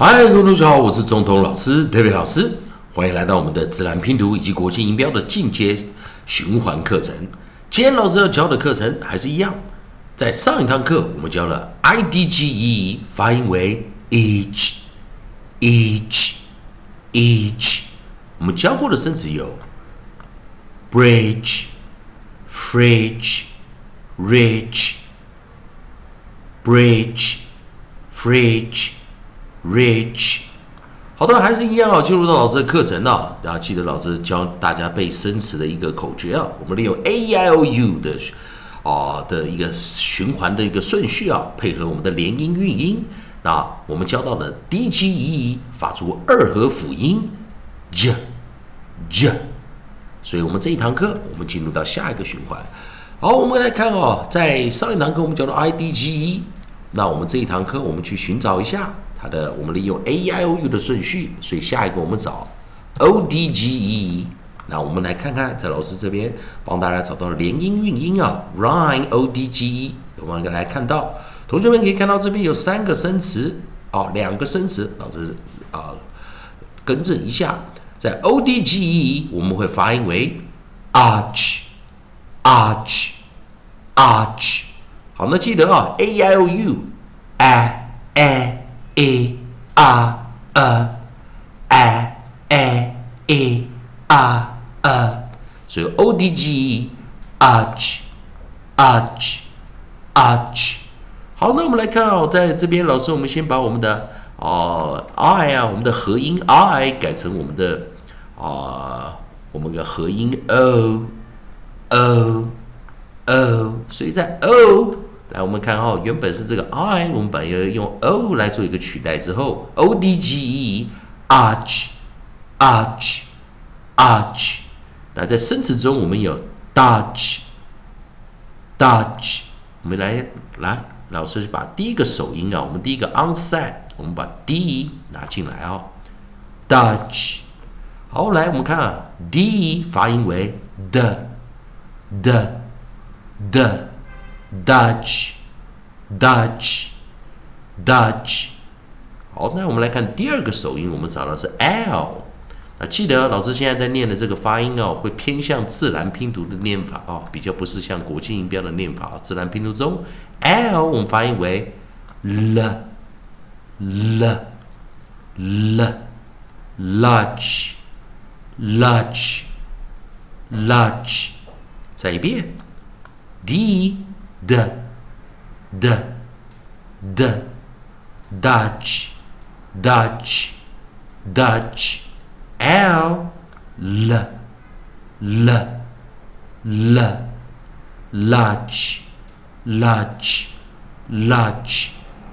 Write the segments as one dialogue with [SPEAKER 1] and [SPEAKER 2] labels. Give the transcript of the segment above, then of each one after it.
[SPEAKER 1] 嗨，各位同学好，我是中通老师 David 老师，欢迎来到我们的自然拼读以及国际音标的进阶循环课程。今天老师要教的课程还是一样，在上一堂课我们教了 i d g e，发音为 each each each。我们教过的生词有 bridge fridge rich bridge fridge rich，好的，还是一样啊，进入到老师的课程啊，然后记得老师教大家背生词的一个口诀啊，我们利用 a e i o u 的啊的一个循环的一个顺序啊，配合我们的连音韵音，那我们教到了 d g e 发出二合辅音 j j，所以我们这一堂课我们进入到下一个循环。好，我们来看哦，在上一堂课我们教到 i d g e，那我们这一堂课我们去寻找一下。它的我们利用 a i o u 的顺序，所以下一个我们找 o d g e。那我们来看看，在老师这边帮大家找到了连音韵音啊，rhyme o d g e。我们来看到，同学们可以看到这边有三个生词哦，两个生词，老师啊更正一下，在 o d g e 我们会发音为 arch，arch，arch。好，那记得啊，a i o u，i。A r a a a a r a，所以 o d g arch arch arch。好，那我们来看哦，在这边老师，我们先把我们的哦 i 啊，我们的合音 i 改成我们的啊，我们的合音 o o o，所以在 o。来，我们看哈，原本是这个 i，我们把要用 o 来做一个取代之后，o d g e，arch，arch，arch。那在生词中，我们有 dodge，dodge。我们来来，老师把第一个首音啊，我们第一个 onside，我们把 d 拿进来啊，dodge。好，来我们看啊，d 发音为 d，d，d。Dutch, Dutch, Dutch。好，那我们来看第二个首音，我们找到是 L。啊，记得老师现在在念的这个发音哦，会偏向自然拼读的念法哦，比较不是像国际音标的念法哦。自然拼读中，L 我们发音为 l, l, l, large, large, large。再一遍，D。The the the Dutch Dutch Dutch L L L L large large large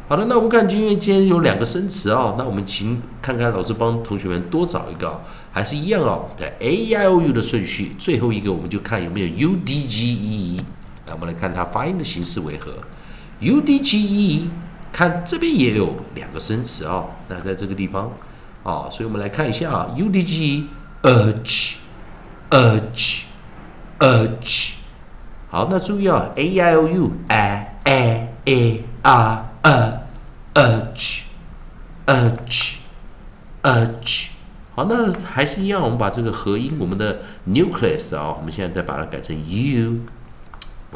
[SPEAKER 1] 好的，那我们看，因为今天有两个生词哦，那我们请看看老师帮同学们多找一个，还是一样哦，在 a i o u 的顺序，最后一个我们就看有没有 U D G E。那，我们来看它发音的形式为何。U D G E，看这边也有两个生词啊。那在这个地方啊，所以我们来看一下啊。U D G urge，urge，urge。好，那注意啊，A I O U A A A R A urge，urge，urge。好，那还是一样，我们把这个合音，我们的 nucleus 啊，我们现在再把它改成 U。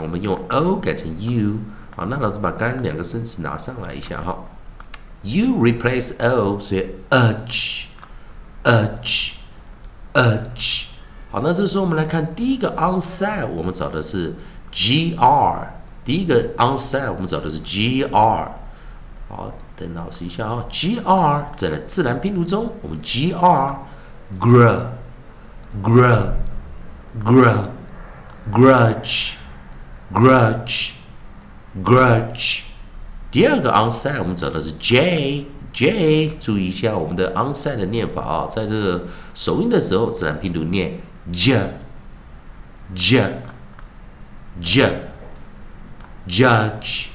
[SPEAKER 1] 我们用 o 改成 u，好，那老师把刚两个生词拿上来一下哈。u replace o，所以 urge，urge，urge。好，那这时候我们来看第一个 onside，我们找的是 gr。第一个 onside，我们找的是 gr。好，等老师一下啊，gr 在自然拼读中，我们 gr，grow，grow，grow，grudge。Grudge, grudge。第二个 onside 我们找的是 j j，注意一下我们的 onside 的念法啊，在这个首音的时候自然拼读念 j j j judge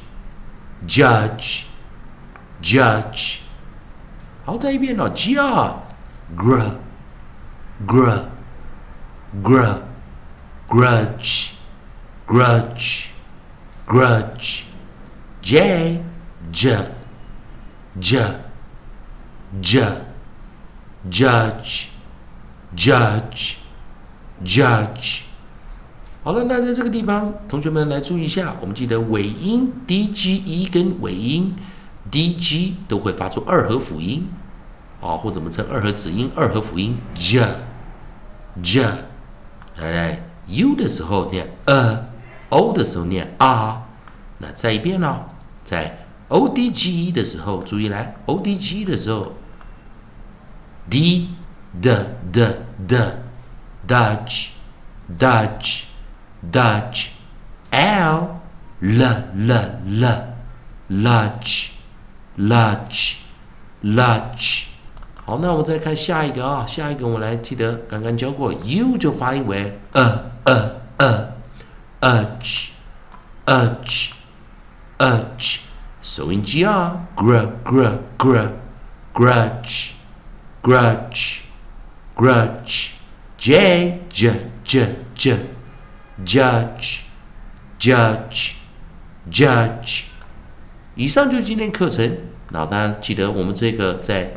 [SPEAKER 1] judge judge。好，再一遍哦，g r grow grow grow grudge。Grudge, grudge, j, j, j, j，judge，judge，judge。好了，那在这个地方，同学们来注意一下，我们记得尾音 d g e 跟尾音 d g 都会发出二合辅音，啊，或者我们称二合子音、二合辅音 j，j。来来，u 的时候念 o 的时候念 r。那再一遍呢，在 o d g e 的时候，注意来 o d g 的时候，d d d d，dutch，dutch。Dutch, L, L, L, L, Luch, Luch, Luch。好，那我们再看下一个啊，下一个我们来记得刚刚教过，U 就发音为呃呃呃，Urge, Urge, Urge。收音机啊，Gr, Gr, Gr, Grudge, Grudge, Grudge。J, J, J, J。Judge, judge, judge。以上就是今天课程。那大家记得，我们这个在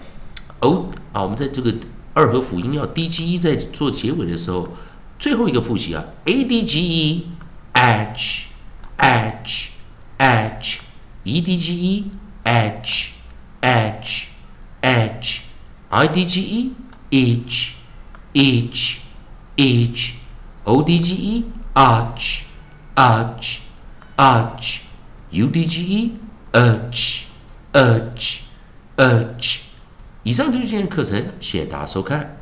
[SPEAKER 1] o 啊，我们在这个二合辅音要 d g e 在做结尾的时候，最后一个复习啊，a d g e, edge, edge, edge, e d g e, edge, edge, edge, i d g e, each, each, each, o d g e。arch, arch, arch, udge, urge, urge, urge。以上就是今天课程，谢谢大家收看。